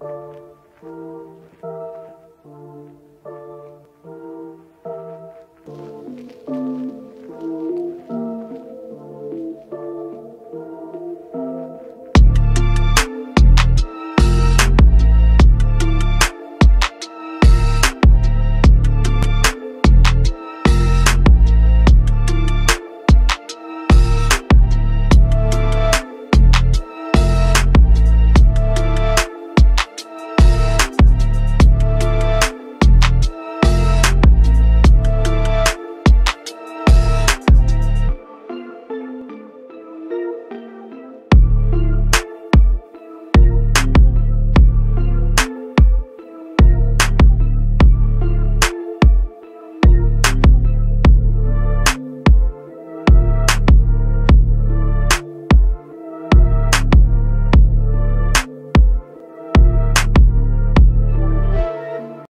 you